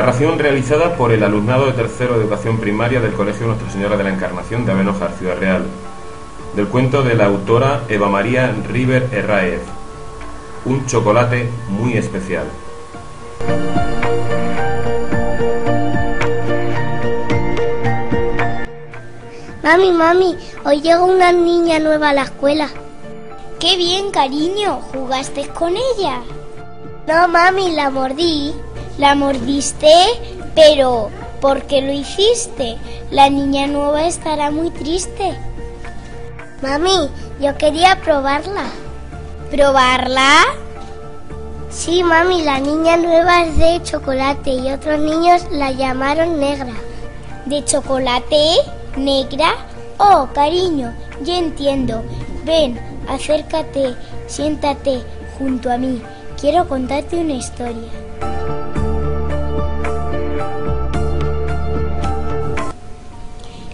Narración realizada por el alumnado de tercero de educación primaria del Colegio Nuestra Señora de la Encarnación de Abenojar, Ciudad Real, del cuento de la autora Eva María River Herraez, Un chocolate muy especial. Mami, mami, hoy llega una niña nueva a la escuela. ¡Qué bien, cariño! ¿Jugaste con ella? No, mami, la mordí. ¿La mordiste? Pero, ¿por qué lo hiciste? La niña nueva estará muy triste. Mami, yo quería probarla. ¿Probarla? Sí, mami, la niña nueva es de chocolate y otros niños la llamaron negra. ¿De chocolate? ¿Negra? Oh, cariño, ya entiendo. Ven, acércate, siéntate junto a mí. Quiero contarte una historia.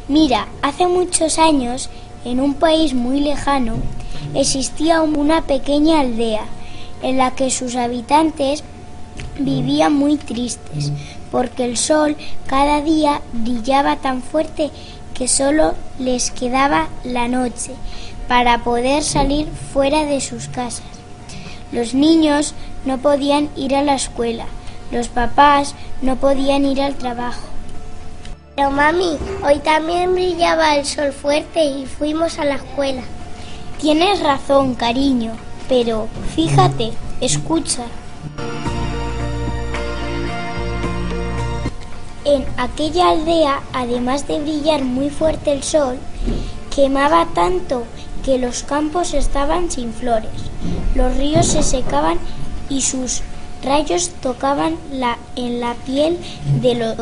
Mira, hace muchos años, en un país muy lejano, existía una pequeña aldea en la que sus habitantes vivían muy tristes, porque el sol cada día brillaba tan fuerte que solo les quedaba la noche para poder salir fuera de sus casas. Los niños no podían ir a la escuela, los papás no podían ir al trabajo. Pero mami, hoy también brillaba el sol fuerte y fuimos a la escuela. Tienes razón, cariño, pero fíjate, escucha. En aquella aldea, además de brillar muy fuerte el sol, quemaba tanto que los campos estaban sin flores, los ríos se secaban y sus rayos tocaban la, en la piel de los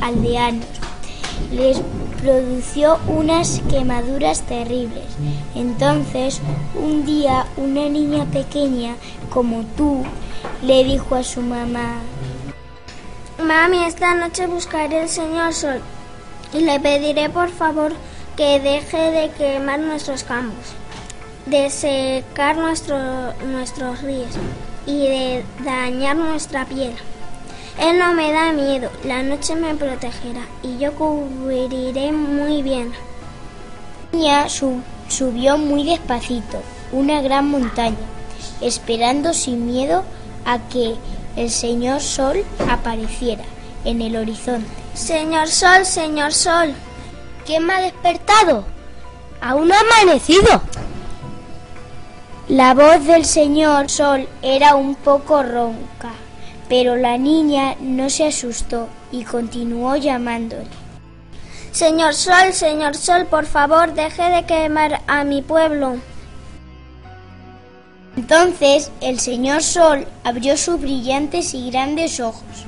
aldeanos. Les produció unas quemaduras terribles. Entonces, un día, una niña pequeña como tú le dijo a su mamá, Mami, esta noche buscaré al señor Sol y le pediré por favor que deje de quemar nuestros campos, de secar nuestros ríos y de dañar nuestra piel. Él no me da miedo, la noche me protegerá y yo cubriré muy bien. La niña subió muy despacito una gran montaña, esperando sin miedo a que el señor Sol apareciera en el horizonte. Señor Sol, señor Sol. ¿Quién me ha despertado? Aún ha amanecido. La voz del señor Sol era un poco ronca, pero la niña no se asustó y continuó llamándole. Señor Sol, señor Sol, por favor, deje de quemar a mi pueblo. Entonces el señor Sol abrió sus brillantes y grandes ojos,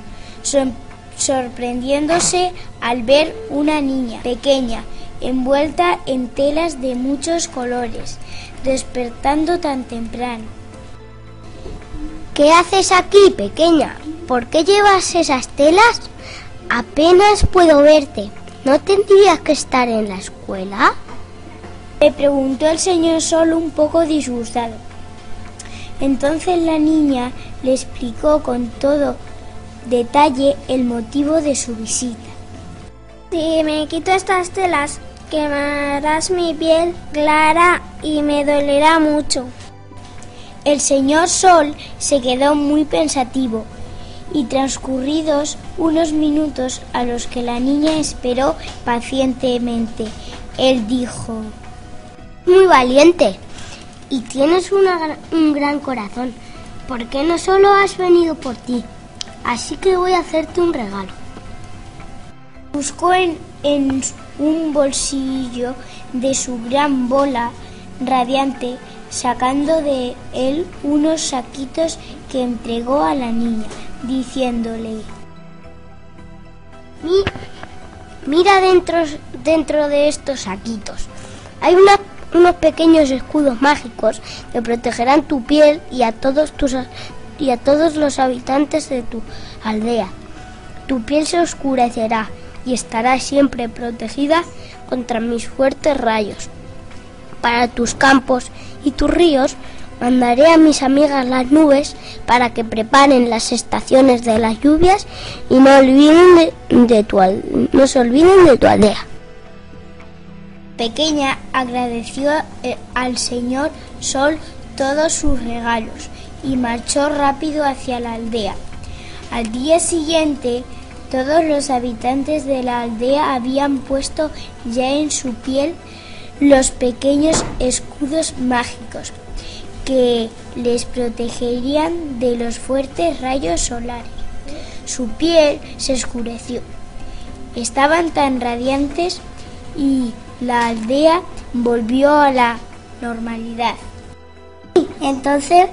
sorprendiéndose al ver una niña pequeña envuelta en telas de muchos colores, despertando tan temprano. ¿Qué haces aquí, pequeña? ¿Por qué llevas esas telas? Apenas puedo verte. ¿No tendrías que estar en la escuela? Le preguntó el señor Sol un poco disgustado. Entonces la niña le explicó con todo detalle el motivo de su visita. Si me quito estas telas, quemarás mi piel clara y me dolerá mucho. El señor Sol se quedó muy pensativo y transcurridos unos minutos a los que la niña esperó pacientemente, él dijo, Muy valiente, y tienes un gran corazón, ¿por qué no solo has venido por ti? Así que voy a hacerte un regalo. Buscó en un bolsillo de su gran bola radiante, sacando de él unos saquitos que entregó a la niña, diciéndole, mira dentro, dentro de estos saquitos. Hay unos pequeños escudos mágicos que protegerán tu piel y a todos tus y a todos los habitantes de tu aldea. Tu piel se oscurecerá y estará siempre protegida contra mis fuertes rayos. Para tus campos y tus ríos Mandaré a mis amigas las nubes para que preparen las estaciones de las lluvias y no, olviden de, tu, no se olviden de tu aldea. Pequeña agradeció eh, al señor Sol todos sus regalos y marchó rápido hacia la aldea. Al día siguiente, todos los habitantes de la aldea habían puesto ya en su piel los pequeños escudos mágicos que les protegerían de los fuertes rayos solares. Su piel se oscureció. Estaban tan radiantes y la aldea volvió a la normalidad. Entonces,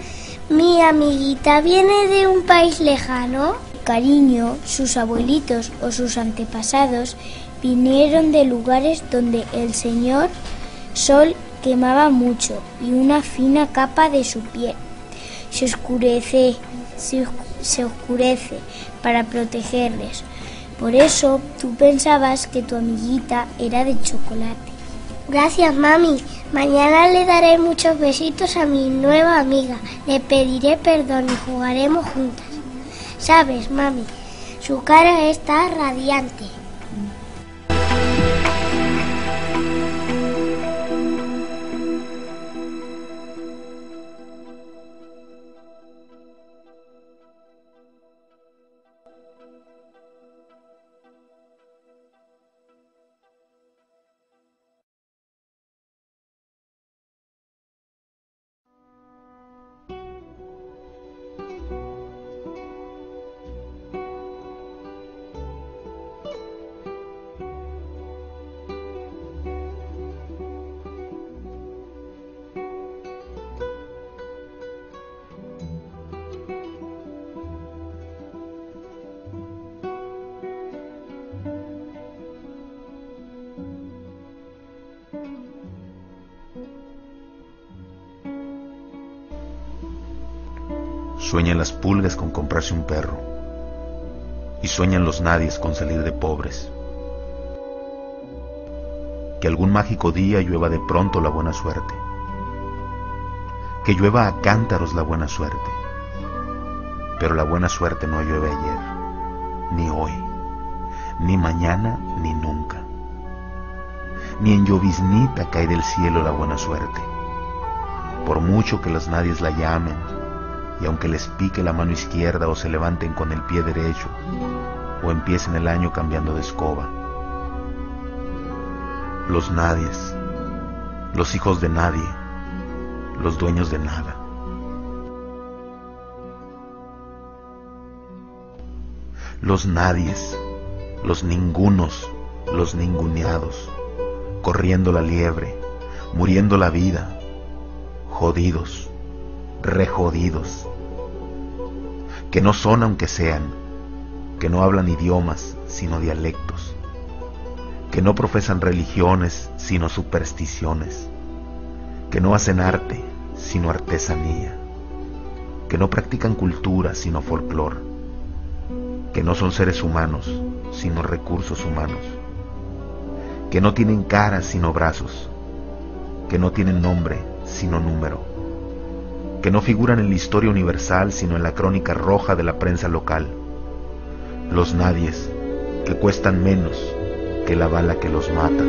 mi amiguita viene de un país lejano. Cariño, sus abuelitos o sus antepasados vinieron de lugares donde el Señor Sol quemaba mucho y una fina capa de su piel se oscurece, se, oscurece para protegerles. Por eso tú pensabas que tu amiguita era de chocolate. Gracias, mami. Mañana le daré muchos besitos a mi nueva amiga. Le pediré perdón y jugaremos juntas. Sabes, mami, su cara está radiante. Sueñan las pulgas con comprarse un perro. Y sueñan los nadies con salir de pobres. Que algún mágico día llueva de pronto la buena suerte. Que llueva a cántaros la buena suerte. Pero la buena suerte no llueve ayer, ni hoy, ni mañana, ni nunca. Ni en lloviznita cae del cielo la buena suerte. Por mucho que los nadies la llamen, y aunque les pique la mano izquierda o se levanten con el pie derecho, o empiecen el año cambiando de escoba. Los nadies, los hijos de nadie, los dueños de nada. Los nadies, los ningunos, los ninguneados, corriendo la liebre, muriendo la vida, jodidos rejodidos, que no son aunque sean, que no hablan idiomas sino dialectos, que no profesan religiones sino supersticiones, que no hacen arte sino artesanía, que no practican cultura sino folclor, que no son seres humanos sino recursos humanos, que no tienen cara sino brazos, que no tienen nombre sino número que no figuran en la historia universal sino en la crónica roja de la prensa local. Los nadies, que cuestan menos que la bala que los mata.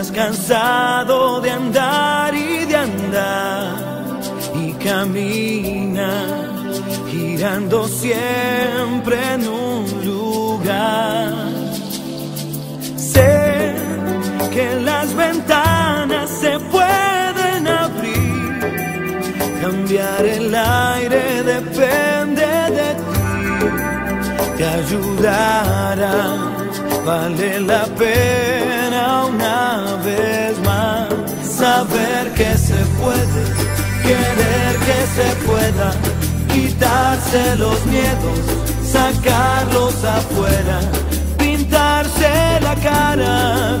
Estás cansado de andar y de andar y camina girando siempre en un lugar. Sé que las ventanas se pueden abrir, cambiar el aire depende de ti te ayudará. Vale la pena una vez más saber que se puede, querer que se pueda, quitarse los miedos, sacarlos afuera, pintarse la cara